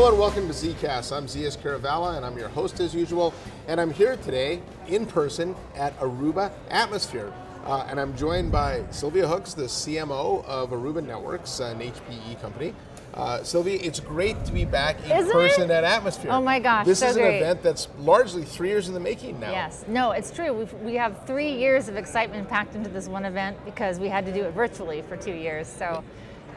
Hello and welcome to ZKast. I'm Zeus Kerravala and I'm your host as usual. And I'm here today in person at Aruba Atmosphere. Uh, and I'm joined by Sylvia Hooks, the CMO of Aruba Networks, an HPE company. Uh, Sylvia, it's great to be back in Isn't person it? at Atmosphere. Oh my gosh, This so is an great. event that's largely three years in the making now. Yes, no, it's true. We've, we have three years of excitement packed into this one event because we had to do it virtually for two years. So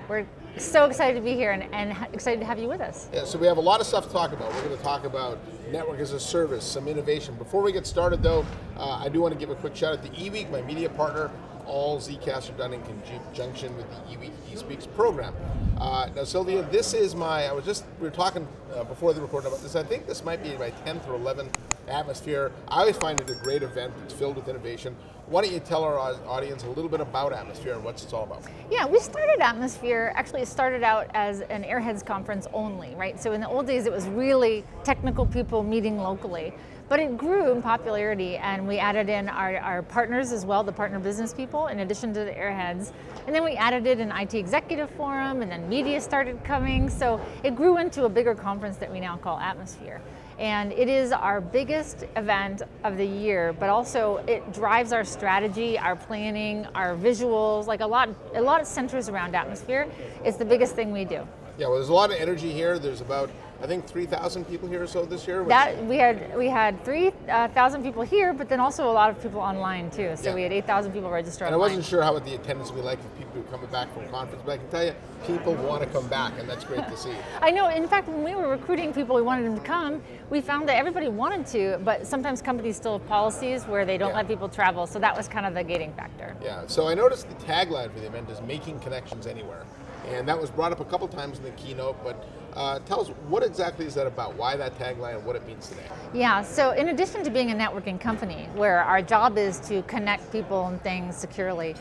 we're so excited to be here and, and excited to have you with us. Yeah, so we have a lot of stuff to talk about. We're going to talk about network as a service, some innovation. Before we get started, though, uh, I do want to give a quick shout out to eWeek, my media partner. All ZKasts are done in conjunction with the eWeek eSpeaks program. Uh, now, Sylvia, this is my. I was just we were talking uh, before the recording about this. I think this might be my 10th or 11th atmosphere. I always find it a great event. It's filled with innovation. Why don't you tell our audience a little bit about Atmosphere and what it's all about? Yeah, we started Atmosphere, actually it started out as an Airheads conference only, right? So in the old days it was really technical people meeting locally. But it grew in popularity and we added in our, our partners as well, the partner business people, in addition to the Airheads. And then we added it an IT executive forum and then media started coming. So it grew into a bigger conference that we now call Atmosphere. And it is our biggest event of the year, but also it drives our strategy, our planning, our visuals, like a lot, a lot of centers around atmosphere. It's the biggest thing we do. Yeah, well, there's a lot of energy here. There's about, I think, 3,000 people here or so this year. That we had we had three uh, thousand people here, but then also a lot of people online too. So Yeah. we had eight thousand people register And I wasn't sure how the attendance would be like for people who are coming back from conference, but I can tell you, people want to come back, and that's great to see. I know. In fact, when we were recruiting people, we wanted them to come. We found that everybody wanted to, but sometimes companies still have policies where they don't Yeah. let people travel. So that was kind of the gating factor. Yeah, so I noticed the tagline for the event is making connections anywhere. And that was brought up a couple times in the keynote, but uh, tell us, what exactly is that about? Why that tagline and what it means today? Yeah, so in addition to being a networking company where our job is to connect people and things securely,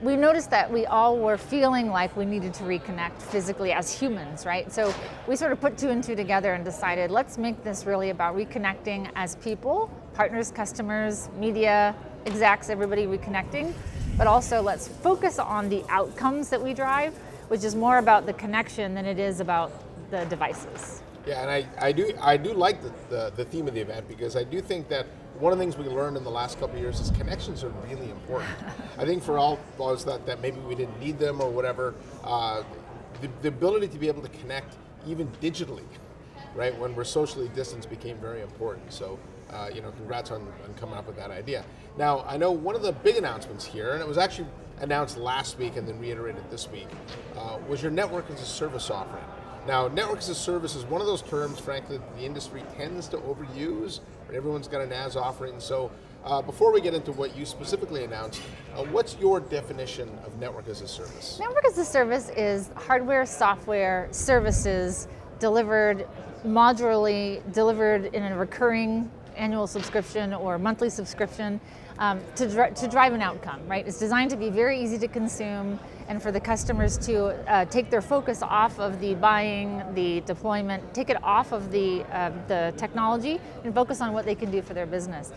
we noticed that we all were feeling like we needed to reconnect physically as humans, right? So we sort of put two and two together and decided let's make this really about reconnecting as people, partners, customers, media, execs, everybody reconnecting, but also let's focus on the outcomes that we drive, which is more about the connection than it is about the devices. Yeah, and I, I do I do like the, the, the theme of the event because I do think that one of the things we learned in the last couple of years is connections are really important. I think for all us that, that maybe we didn't need them or whatever, uh, the, the ability to be able to connect even digitally, right, when we're socially distanced became very important. So, uh, you know, congrats on, on coming up with that idea. Now, I know one of the big announcements here, and it was actually announced last week and then reiterated this week, uh, was your network as a service offering. Now, network as a service is one of those terms, frankly, that the industry tends to overuse. But everyone's got a NaaS offering. So, uh, before we get into what you specifically announced, uh, what's your definition of network as a service? Network as a service is hardware, software, services delivered modularly, delivered in a recurring annual subscription or monthly subscription um, to, to drive an outcome, right? It's designed to be very easy to consume and for the customers to uh, take their focus off of the buying, the deployment, take it off of the, uh, the technology and focus on what they can do for their business.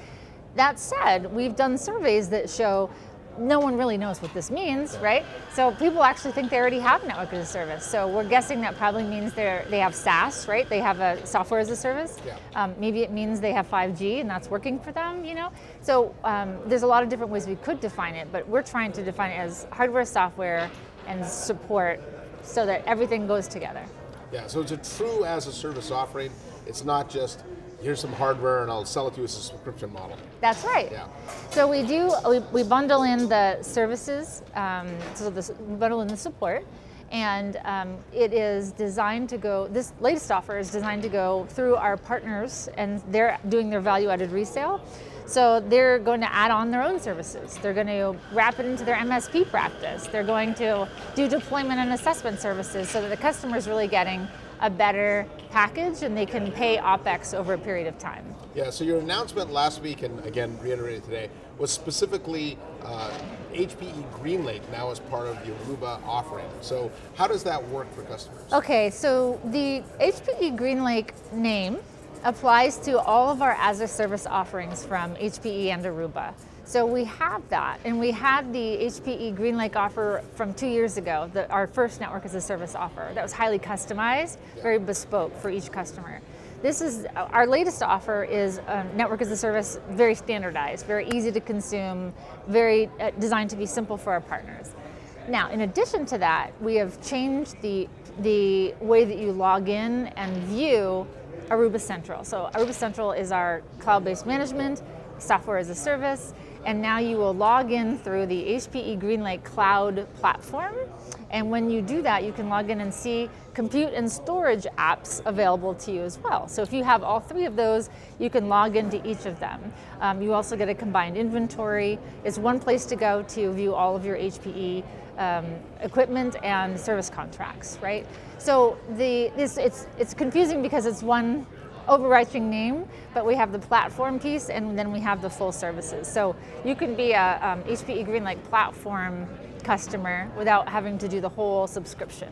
That said, we've done surveys that show no one really knows what this means, right? So people actually think they already have network as a service. So we're guessing that probably means they they have SaaS, right? They have a software as a service. Yeah. Um, maybe it means they have 5G and that's working for them, you know? So um, there's a lot of different ways we could define it, but we're trying to define it as hardware, software, and support so that everything goes together. Yeah, so it's a true as a service offering. It's not just here's some hardware and I'll sell it to you as a subscription model. That's right. Yeah. So we do we, we bundle in the services, um, so the, we bundle in the support, and um, it is designed to go. This latest offer is designed to go through our partners, and they're doing their value-added resale. So they're going to add on their own services. They're going to wrap it into their MSP practice. They're going to do deployment and assessment services, so that the customer is really getting a better package, and they can pay OpEx over a period of time. Yeah, so your announcement last week, and again reiterated today, was specifically uh, HPE GreenLake now as part of the Aruba offering. So how does that work for customers? Okay, so the HPE GreenLake name applies to all of our as a service offerings from HPE and Aruba. So we have that, and we had the HPE GreenLake offer from two years ago, the, our first network as a service offer. That was highly customized, very bespoke for each customer. This is our latest offer is network as a service, very standardized, very easy to consume, very uh, designed to be simple for our partners. Now, in addition to that, we have changed the the way that you log in and view Aruba Central. So Aruba Central is our cloud-based management, software as a service, and now you will log in through the HPE GreenLake cloud platform. And when you do that, you can log in and see compute and storage apps available to you as well. So if you have all three of those, you can log into each of them. Um, you also get a combined inventory. It's one place to go to view all of your HPE um, equipment and service contracts, right? So the this it's it's confusing because it's one overarching name, but we have the platform piece and then we have the full services. So you can be a um, HPE GreenLake platform customer without having to do the whole subscription.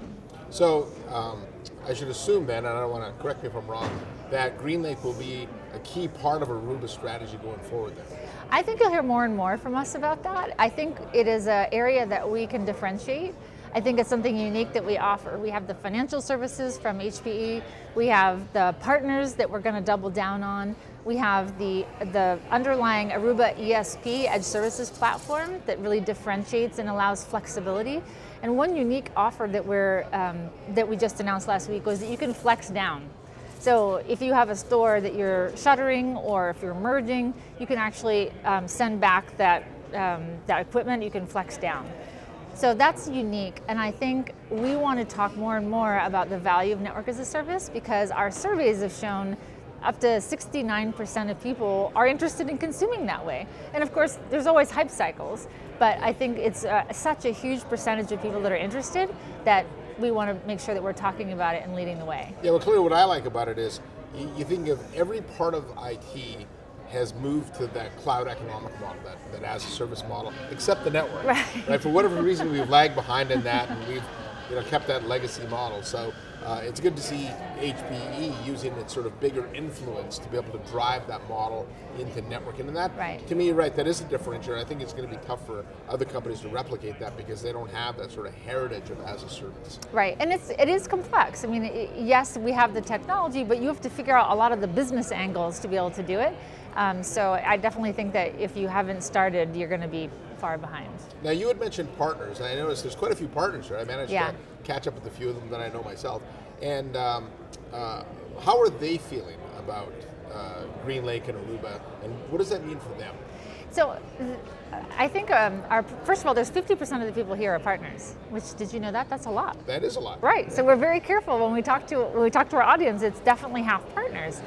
So um, I should assume then, and I don't want to correct me if I'm wrong, that GreenLake will be a key part of Aruba's strategy going forward then. I think you'll hear more and more from us about that. I think it is an area that we can differentiate. I think it's something unique that we offer. We have the financial services from HPE. We have the partners that we're going to double down on. We have the, the underlying Aruba ESP Edge Services platform that really differentiates and allows flexibility. And one unique offer that, we're, um, that we just announced last week was that you can flex down. So if you have a store that you're shuttering or if you're merging, you can actually um, send back that, um, that equipment, you can flex down. So that's unique, and I think we want to talk more and more about the value of network as a service because our surveys have shown up to 69% of people are interested in consuming that way. And of course, there's always hype cycles, but I think it's uh, such a huge percentage of people that are interested that we want to make sure that we're talking about it and leading the way. Yeah, well, clearly, what I like about it is you, think of every part of IT has moved to that cloud economic model, that, that as a service model, except the network. Right. right? For whatever reason, we've lagged behind in that, and we've you know kept that legacy model. So uh, it's good to see HPE using its sort of bigger influence to be able to drive that model into networking. And that, right. to me, right, that is a differentiator. I think it's going to be tough for other companies to replicate that because they don't have that sort of heritage of as a service. Right, and it's it is complex. I mean, it, yes, we have the technology, but you have to figure out a lot of the business angles to be able to do it. Um, so I definitely think that if you haven't started, you're going to be far behind. Now you had mentioned partners, and I noticed there's quite a few partners. Right? I managed yeah. to catch up with a few of them that I know myself. And um, uh, how are they feeling about uh, GreenLake and Aruba, and what does that mean for them? So, I think um, our first of all, there's 50% of the people here are partners. Which did you know that? That's a lot. That is a lot. Right. So we're very careful when we talk to when we talk to our audience. It's definitely half partners.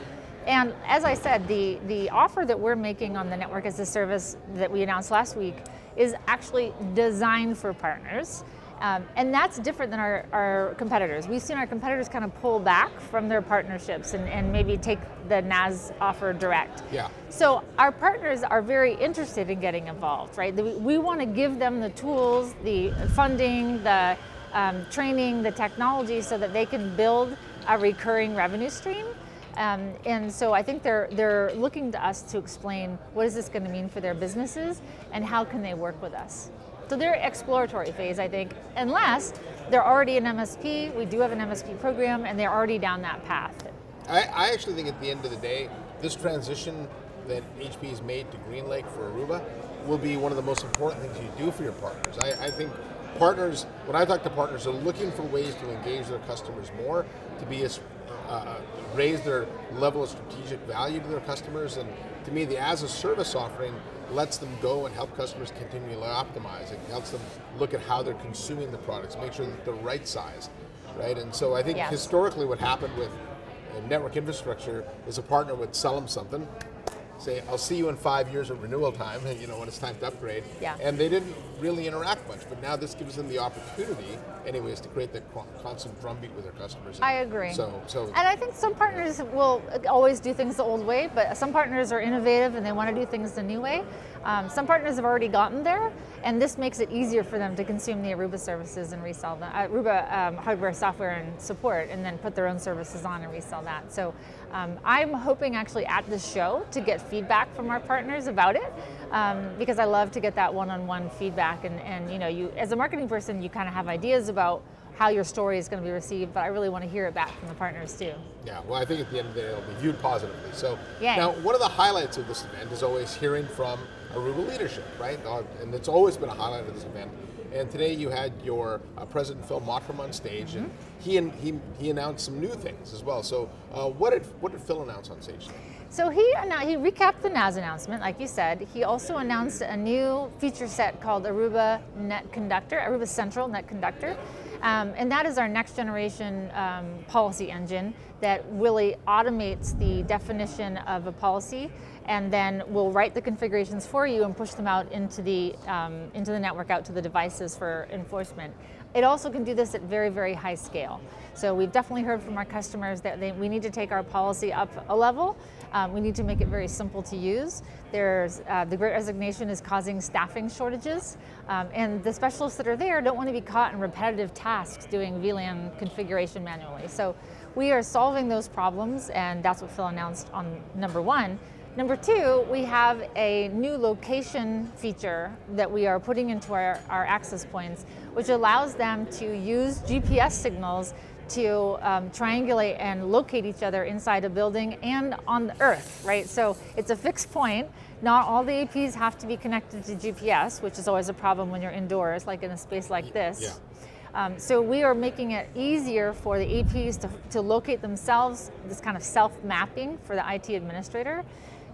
And as I said, the, the offer that we're making on the network as a service that we announced last week is actually designed for partners. Um, and that's different than our, our competitors. We've seen our competitors kind of pull back from their partnerships and, and maybe take the NaaS offer direct. Yeah. So our partners are very interested in getting involved, right? We, we want to give them the tools, the funding, the um, training, the technology so that they can build a recurring revenue stream. Um, and so I think they're they're looking to us to explain what is this going to mean for their businesses and how can they work with us. So they're exploratory phase, I think, unless they're already an MSP. We do have an MSP program, and they're already down that path. I, I actually think at the end of the day, this transition that HP has made to GreenLake for Aruba will be one of the most important things you do for your partners. I, I think partners, when I talk to partners, are looking for ways to engage their customers more, to be as uh, raise their level of strategic value to their customers. And to me, the as a service offering lets them go and help customers continually optimize. It helps them look at how they're consuming the products, make sure that they're right sized, right? And so I think yes. historically, what happened with network infrastructure is a partner would sell them something, say, I'll see you in five years at renewal time, you know, when it's time to upgrade. Yeah. And they didn't really interact much, but now this gives them the opportunity, anyways, to create that constant drumbeat with their customers. I agree. So, so. And I think some partners will always do things the old way, but some partners are innovative and they want to do things the new way. Um, some partners have already gotten there, and this makes it easier for them to consume the Aruba services and resell them, uh, Aruba um, hardware, software, and support, and then put their own services on and resell that. So um, I'm hoping actually at the show to get feedback from our partners about it, um, because I love to get that one-on-one feedback. And, and you know, you as a marketing person, you kind of have ideas about how your story is going to be received, but I really want to hear it back from the partners too. Yeah, well, I think at the end of the day, it'll be viewed positively. So Yay. now, one of the highlights of this event is always hearing from Aruba leadership, right? Uh, and it's always been a highlight of this event. And today you had your uh, president Phil Mottram on stage, mm-hmm. and he, he he announced some new things as well. So uh, what did what did Phil announce on stage? Today? So he he recapped the NaaS announcement, like you said. He also announced a new feature set called Aruba NetConductor, Aruba Central NetConductor. Um, and that is our next generation um, policy engine that really automates the definition of a policy and then will write the configurations for you and push them out into the, um, into the network, out to the devices for enforcement. It also can do this at very, very high scale. So we've definitely heard from our customers that they, we need to take our policy up a level. Um, we need to make it very simple to use. There's uh, the Great Resignation is causing staffing shortages, um, and the specialists that are there don't want to be caught in repetitive tasks doing VLAN configuration manually. So we are solving those problems, and that's what Phil announced on number one. Number two, we have a new location feature that we are putting into our, our access points, which allows them to use GPS signals to um, triangulate and locate each other inside a building and on the earth, right? So it's a fixed point. Not all the APs have to be connected to GPS, which is always a problem when you're indoors, like in a space like this. Yeah. Um, so we are making it easier for the APs to, to locate themselves, this kind of self-mapping for the IT administrator.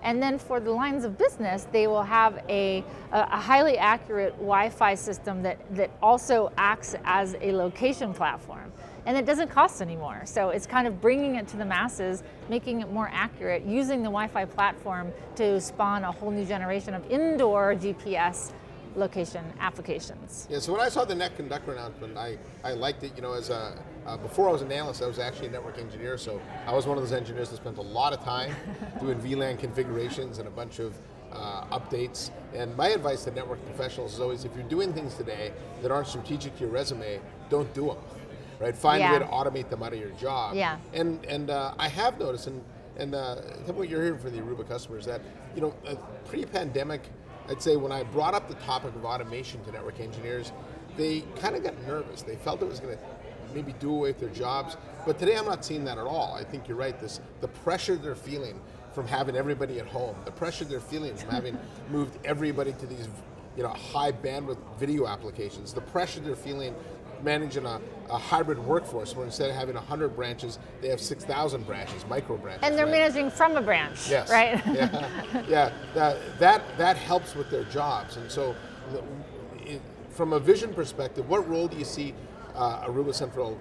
And then for the lines of business, they will have a, a, highly accurate Wi-Fi system that, that also acts as a location platform. And it doesn't cost anymore. So it's kind of bringing it to the masses, making it more accurate, using the Wi-Fi platform to spawn a whole new generation of indoor GPS location applications. Yeah, so when I saw the NetConductor announcement, I, I liked it, you know, as a, uh, before I was an analyst, I was actually a network engineer, so I was one of those engineers that spent a lot of time doing VLAN configurations and a bunch of uh, updates. And my advice to network professionals is always, if you're doing things today that aren't strategic to your resume, don't do them. Right? Find yeah. a way to automate them out of your job. Yeah. And and uh, I have noticed, and and uh, what you're hearing from the Aruba customers, that you know, uh, pre-pandemic, I'd say when I brought up the topic of automation to network engineers, they kind of got nervous. They felt it was going to maybe do away with their jobs. But today I'm not seeing that at all. I think you're right. This the pressure they're feeling from having everybody at home, the pressure they're feeling from having moved everybody to these you know high bandwidth video applications, the pressure they're feeling managing a, a, hybrid workforce where instead of having 100 branches, they have 6,000 branches, micro branches. And they're right? managing from a branch, yes. right? yeah, yeah. That, that, that helps with their jobs. And so, from a vision perspective, what role do you see uh, Aruba Central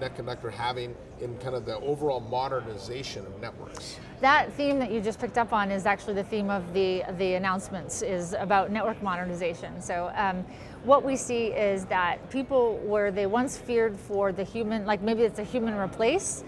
NetConductor having in kind of the overall modernization of networks? That theme that you just picked up on is actually the theme of the, the announcements is about network modernization. So um, what we see is that people where they once feared for the human, like maybe it's a human replace,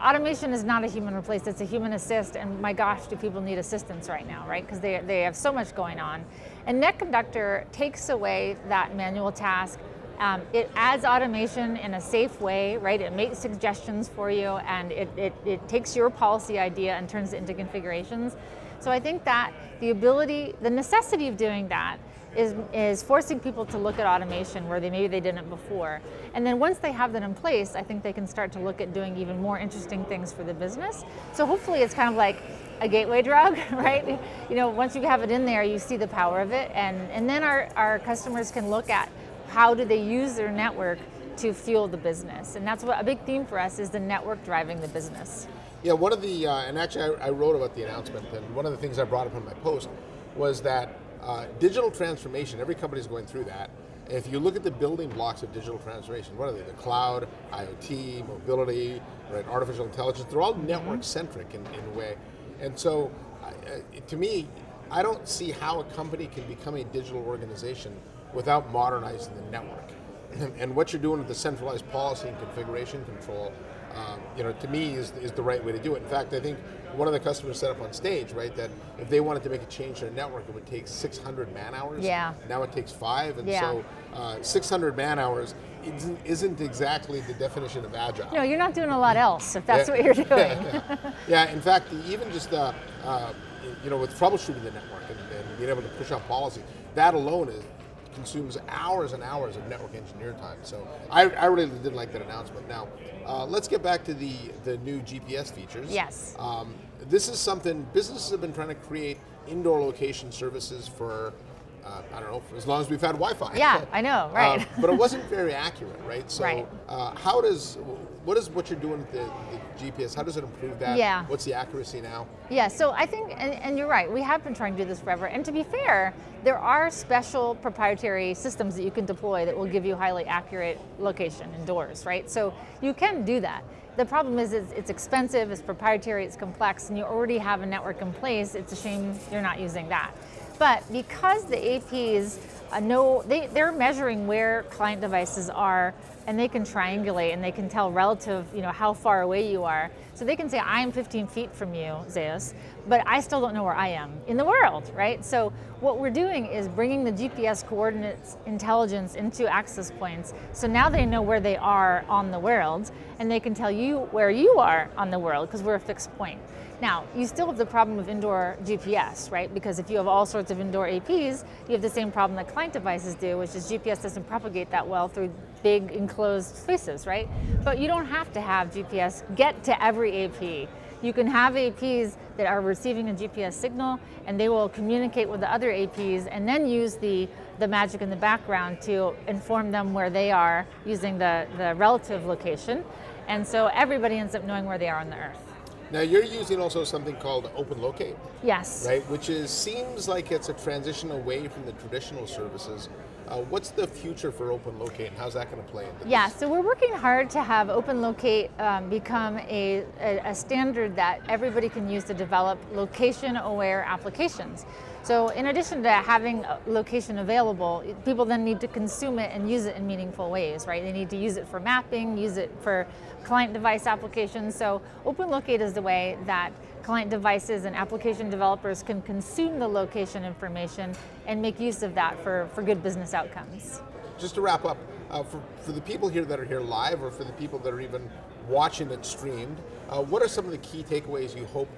automation is not a human replace, it's a human assist, and my gosh, do people need assistance right now, right? Because they, they have so much going on. And NetConductor takes away that manual task, um, it adds automation in a safe way, right? It makes suggestions for you and it, it, it takes your policy idea and turns it into configurations. So I think that the ability, the necessity of doing that is, is forcing people to look at automation where they maybe they didn't before. And then once they have that in place, I think they can start to look at doing even more interesting things for the business. So hopefully it's kind of like a gateway drug, right? You know, once you have it in there, you see the power of it. And, and then our, our customers can look at how do they use their network to fuel the business? And that's what a big theme for us is the network driving the business. Yeah, one of the, uh, and actually I, I, wrote about the announcement, and one of the things I brought up in my post was that uh, digital transformation, every company is going through that. If you look at the building blocks of digital transformation, what are they? The cloud, IoT, mobility, right, artificial intelligence, they're all network centric in, in a way. And so, uh, to me, I don't see how a company can become a digital organization without modernizing the network. and what you're doing with the centralized policy and configuration control um, you know, to me is, is the right way to do it. In fact, I think one of the customers set up on stage, right, that if they wanted to make a change to their network, it would take 600 man hours. Yeah. Now it takes five, and Yeah. so uh, 600 man hours isn't, isn't exactly the definition of agile. No, you're not doing a lot else if that's Yeah. what you're doing. yeah, in fact, even just uh, uh, you know with troubleshooting the network and, and being able to push out policy, that alone is consumes hours and hours of network engineer time. So I, I really did like that announcement. Now, uh, let's get back to the the new GPS features. Yes. Um, this is something businesses have been trying to create indoor location services for. Uh, I don't know, for as long as we've had Wi-Fi. Yeah, I know, right. Um, but it wasn't very accurate, right? So, Right. Uh, how does what is what you're doing with the, the GPS? How does it improve that? Yeah. What's the accuracy now? Yeah, so I think, and, and you're right, we have been trying to do this forever. And to be fair, there are special proprietary systems that you can deploy that will give you highly accurate location indoors, right? So you can do that. The problem is it's, it's expensive, it's proprietary, it's complex, and you already have a network in place. It's a shame you're not using that. But because the APs uh, know, they, they're measuring where client devices are and they can triangulate and they can tell relative, you know, how far away you are. So they can say, I'm 15 feet from you, Zeus, but I still don't know where I am in the world, right? So what we're doing is bringing the GPS coordinates intelligence into access points. So now they know where they are on the world and they can tell you where you are on the world because we're a fixed point. Now, you still have the problem of indoor GPS, right? Because if you have all sorts of indoor APs, you have the same problem that client devices do, which is GPS doesn't propagate that well through big enclosed spaces, right? But you don't have to have GPS get to every AP. You can have APs that are receiving a GPS signal and they will communicate with the other APs and then use the, the magic in the background to inform them where they are using the, the relative location. And so everybody ends up knowing where they are on the earth. Now you're using also something called Open Locate, Yes. right? Which is seems like it's a transition away from the traditional services. Uh, what's the future for Open Locate, and how's that going to play into Yeah, so we're working hard to have Open Locate um, become a, a, a standard that everybody can use to develop location aware applications. So, in addition to having location available, people then need to consume it and use it in meaningful ways, right? They need to use it for mapping, use it for client device applications. So, Open Locate is the way that client devices and application developers can consume the location information and make use of that for, for good business outcomes. Just to wrap up, uh, for, for the people here that are here live, or for the people that are even watching it streamed, uh, what are some of the key takeaways you hope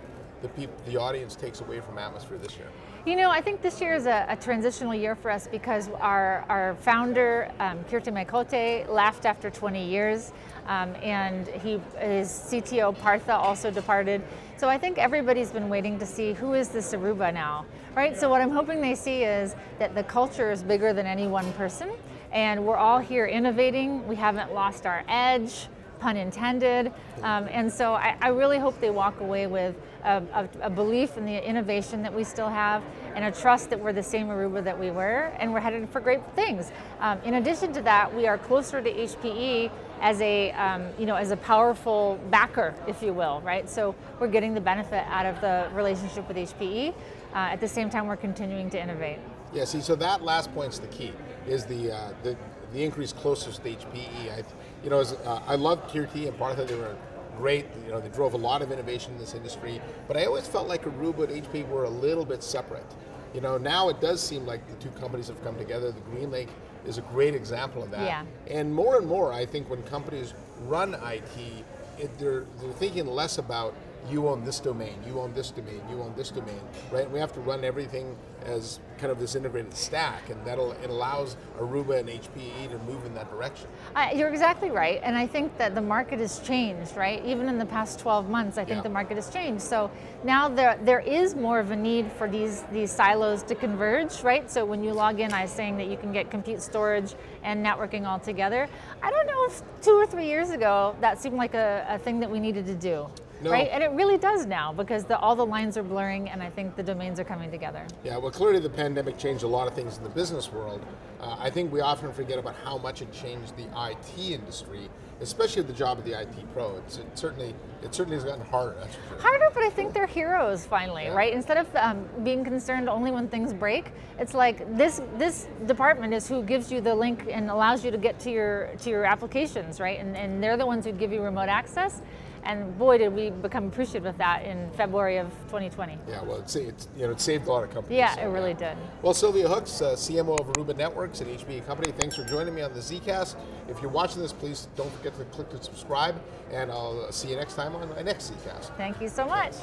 the the audience takes away from Atmosphere this year? You know, I think this year is a, a transitional year for us because our, our founder, um, Keerti Melkote, left after 20 years, um, and he, his CTO, Partha, also departed. So I think everybody's been waiting to see who is this Aruba now, right? So what I'm hoping they see is that the culture is bigger than any one person, and we're all here innovating. We haven't lost our edge pun intended. Um, and so I, I, really hope they walk away with a, a, a, belief in the innovation that we still have and a trust that we're the same Aruba that we were and we're headed for great things. Um, in addition to that, we are closer to HPE as a, um, you know, as a powerful backer, if you will, right? So we're getting the benefit out of the relationship with HPE. Uh, at the same time, we're continuing to innovate. Yeah, see, so that last point's the key, is the, uh, the, the increase closest to HPE. I, you know, as, uh, I love Keerti and Partha. They were great. You know, they drove a lot of innovation in this industry. But I always felt like Aruba and HP were a little bit separate. You know, now it does seem like the two companies have come together. The GreenLake is a great example of that. Yeah. And more and more, I think when companies run IT, it, they're, they're thinking less about you own this domain, you own this domain, you own this domain, right? And we have to run everything as kind of this integrated stack, and that'll it allows Aruba and HPE to move in that direction. Uh, you're exactly right, and I think that the market has changed, right? Even in the past 12 months, I think Yeah. the market has changed. So now there there is more of a need for these these silos to converge, right? So when you log in, I was saying that you can get compute storage and networking all together. I don't know if two or three years ago that seemed like a, a thing that we needed to do. No. right? And it really does now because the, all the lines are blurring, and I think the domains are coming together. Yeah, well, clearly the pandemic changed a lot of things in the business world. Uh, I think we often forget about how much it changed the IT industry, especially the job of the IT pro. It's, it certainly, it certainly has gotten harder. That's sure. Harder, but I think they're heroes finally, Yeah. right? Instead of um, being concerned only when things break, it's like this this department is who gives you the link and allows you to get to your to your applications, right? And, and they're the ones who give you remote access. And boy, did we become appreciative of that in February of 2020. Yeah, well, it's, it's you know it saved a lot of companies. Yeah, so, it really did. Well, Sylvia Hooks, uh, CMO of Aruba Networks at HPE Company, thanks for joining me on the ZKast. If you're watching this, please don't forget to click to subscribe, and I'll see you next time on my next ZKast. Thank you so much.